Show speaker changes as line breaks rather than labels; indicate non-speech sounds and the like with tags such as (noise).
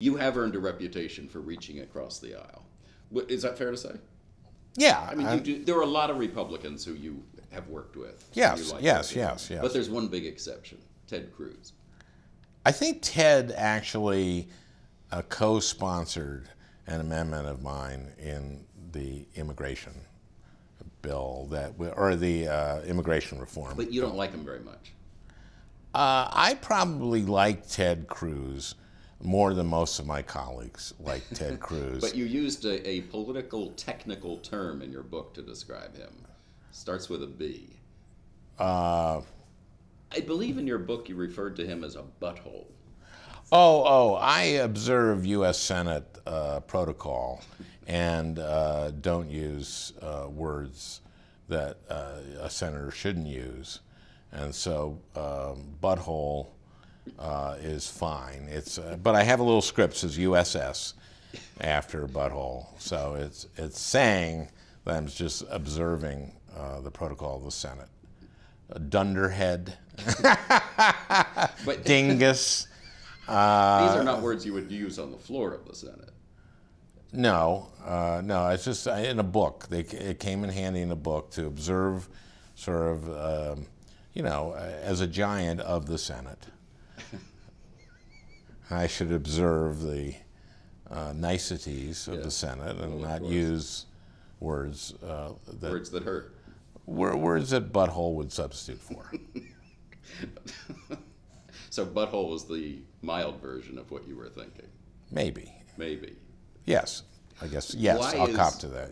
You have earned a reputation for reaching across the aisle. Is that fair to say?
Yeah.
I mean, you do, there are a lot of Republicans who you have worked with.
Yes,
like
yes, yes, yes.
But there's one big exception Ted Cruz.
I think Ted actually uh, co-sponsored an amendment of mine in the immigration bill that, or the uh, immigration reform.
But you don't like him very much.
Uh, I probably like Ted Cruz more than most of my colleagues like Ted (laughs) Cruz.
But you used a, a political technical term in your book to describe him. Starts with a B.
uh,
I believe in your book you referred to him as a butthole.
Oh, oh, I observe U.S. Senate uh, protocol and uh, don't use uh, words that uh, a senator shouldn't use. And so um, butthole uh, is fine. It's, uh, but I have a little script says USS after butthole. So it's, it's saying that I'm just observing uh, the protocol of the Senate. A dunderhead,
But (laughs)
dingus. (laughs)
these are not words you would use on the floor of the Senate.
No, uh, no. It's just uh, in a book. They, it came in handy in a book to observe, sort of, um, you know, uh, as a giant of the Senate. I should observe the uh, niceties of the Senate and
Well,
not use words uh, that
Words that hurt.
wor- words that butthole would substitute for. (laughs)
So butthole was the mild version of what you were thinking.
Maybe.
Maybe.
Yes. I guess. Yes.
Why
I'll
is-
cop to that.